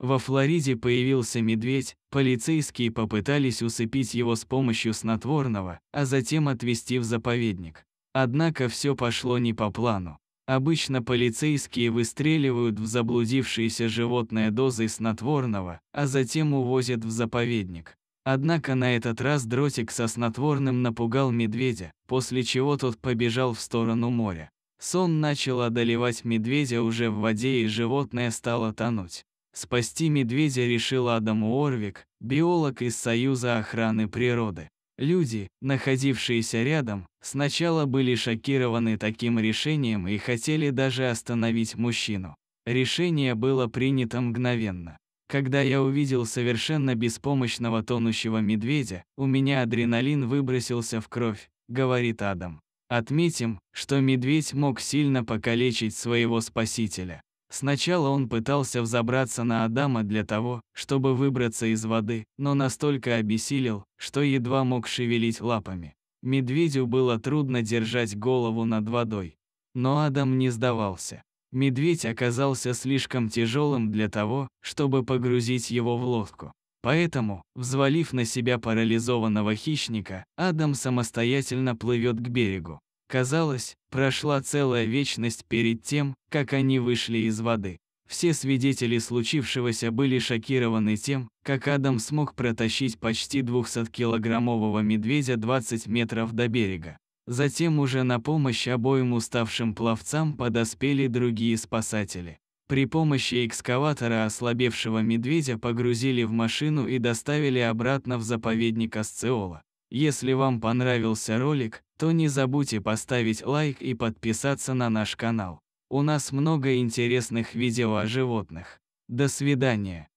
Во Флориде появился медведь, полицейские попытались усыпить его с помощью снотворного, а затем отвезти в заповедник. Однако все пошло не по плану. Обычно полицейские выстреливают в заблудившееся животное дозой снотворного, а затем увозят в заповедник. Однако на этот раз дротик со снотворным напугал медведя, после чего тот побежал в сторону моря. Сон начал одолевать медведя уже в воде и животное стало тонуть. Спасти медведя решил Адам Уорвик, биолог из Союза охраны природы. Люди, находившиеся рядом, сначала были шокированы таким решением и хотели даже остановить мужчину. Решение было принято мгновенно. Когда я увидел совершенно беспомощного тонущего медведя, у меня адреналин выбросился в кровь, говорит Адам. Отметим, что медведь мог сильно покалечить своего спасителя. Сначала он пытался взобраться на Адама для того, чтобы выбраться из воды, но настолько обессилел, что едва мог шевелить лапами. Медведю было трудно держать голову над водой. Но Адам не сдавался. Медведь оказался слишком тяжелым для того, чтобы погрузить его в лодку. Поэтому, взвалив на себя парализованного хищника, Адам самостоятельно плывет к берегу. Казалось, прошла целая вечность перед тем, как они вышли из воды. Все свидетели случившегося были шокированы тем, как Адам смог протащить почти 200-килограммового медведя 20 метров до берега. Затем уже на помощь обоим уставшим пловцам подоспели другие спасатели. При помощи экскаватора ослабевшего медведя погрузили в машину и доставили обратно в заповедник Асциола. Если вам понравился ролик, то не забудьте поставить лайк и подписаться на наш канал. У нас много интересных видео о животных. До свидания.